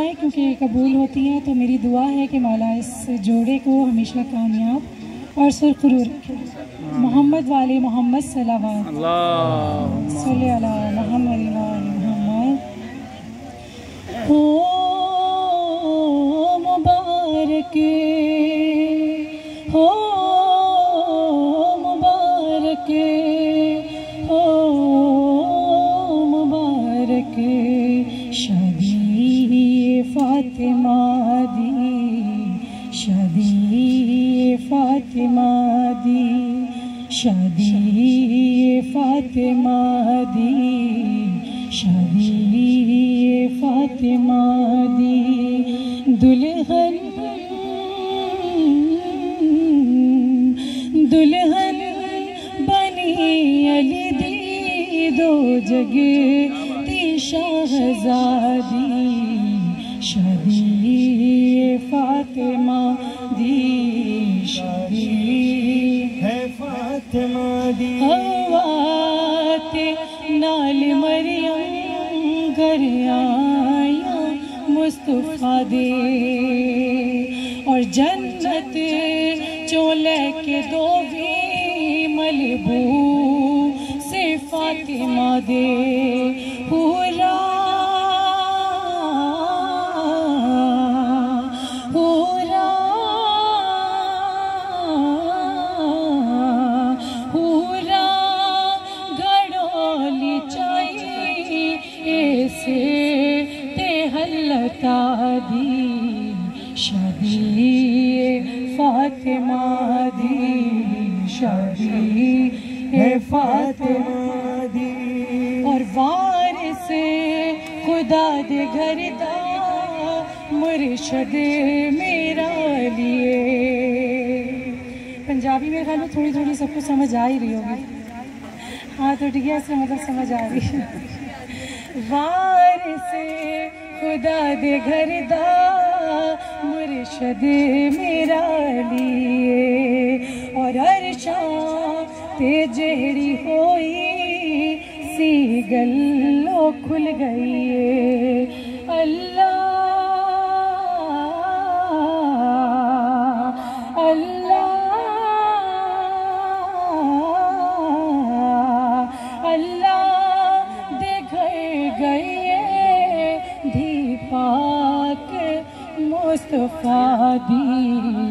क्योंकि कबूल होती हैं तो मेरी दुआ है कि मौला इस जोड़े को हमेशा कामयाब और सुरखरू रखे। मोहम्मद वाले मोहम्मद मोहम्मद मोहम्मद। हो मुबारक हो शादी फातिमा दी शादी फातिमा दी दुल्हन दुल्हन बनी अली दी दो जगह ती शाहजादी शादी मुस्तफ़ा दे और जन्नत चोले के दो भी मलबू से फातिमा दे। दी शादी फातिमा दी है फातिमा दी और वार से खुदा दे घर दा, मुर्शद मेरा लिए। पंजाबी में ख्याल थोड़ी थोड़ी सबको समझ आ ही रही होगी। हाँ तो ठीक है मतलब समझ आ रही है। वार से दाद घर दा मुर्शद मेरा लिए और अरशा ते जहड़ी होई सी गल्लो खुल गई अल्लाह अल्लाह अल्लाह दे घर गई So far Deen.